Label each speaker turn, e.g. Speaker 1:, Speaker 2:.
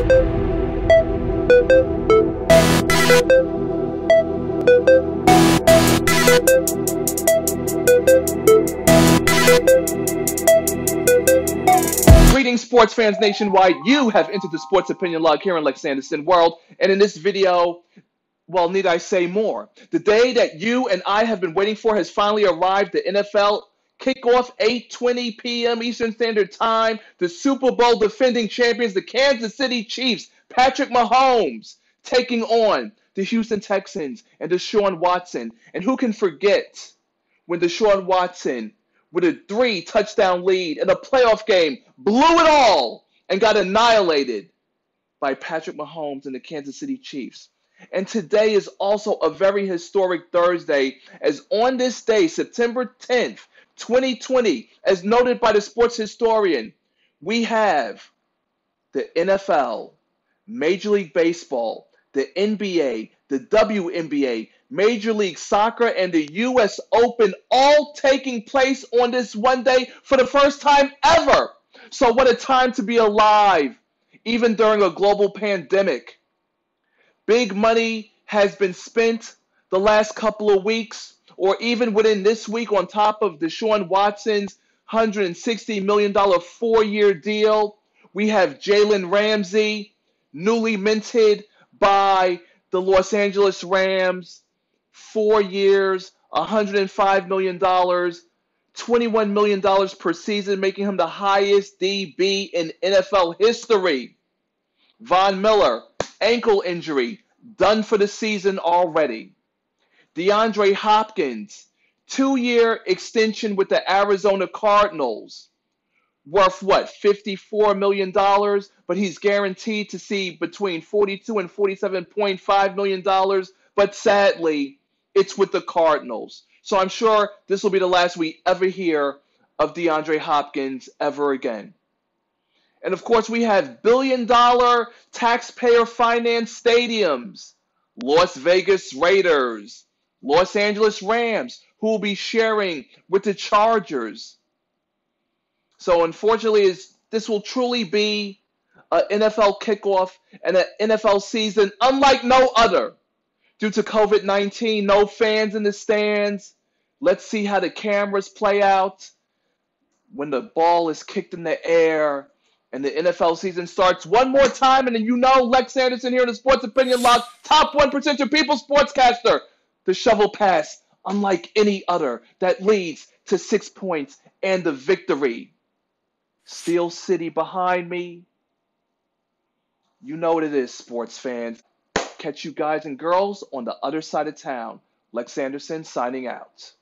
Speaker 1: Greetings, sports fans nationwide. You have entered the Sports Opinion Log here in Lex Anderson World. And in this video, well, need I say more? The day that you and I have been waiting for has finally arrived. The NFL kickoff 8:20 p.m. Eastern Standard Time. The Super Bowl defending champions, the Kansas City Chiefs, Patrick Mahomes, taking on the Houston Texans and Deshaun Watson. And who can forget when Deshaun Watson, with a three touchdown lead in a playoff game, blew it all and got annihilated by Patrick Mahomes and the Kansas City Chiefs. And today is also a very historic Thursday, as on this day, September 10th, 2020, as noted by the sports historian, we have the NFL, Major League Baseball, the NBA, the WNBA, Major League Soccer, and the U.S. Open all taking place on this one day for the first time ever. So, what a time to be alive, even during a global pandemic. Big money has been spent the last couple of weeks, or even within this week, on top of Deshaun Watson's $160 million four year deal. We have Jalen Ramsey, newly minted by the Los Angeles Rams, four years, $105 million, $21 million per season, making him the highest DB in NFL history. Von Miller, ankle injury, done for the season already. DeAndre Hopkins, two year extension with the Arizona Cardinals, worth what, $54 million? But he's guaranteed to see between 42 and $47.5 million. But sadly, it's with the Cardinals. So I'm sure this will be the last we ever hear of DeAndre Hopkins ever again. And of course, we have billion dollar taxpayer financed stadiums Las Vegas Raiders, Los Angeles Rams, who will be sharing with the Chargers. So, unfortunately, this will truly be an NFL kickoff and an NFL season unlike no other. Due to COVID 19, no fans in the stands. Let's see how the cameras play out when the ball is kicked in the air and the NFL season starts one more time. And then you know Lex Anderson here in the Sports Opinion Log, top 1% of people sportscaster. The shovel pass, unlike any other, that leads to six points and the victory. Steel City behind me. You know what it is, sports fans. Catch you guys and girls on the other side of town. Lex Anderson signing out.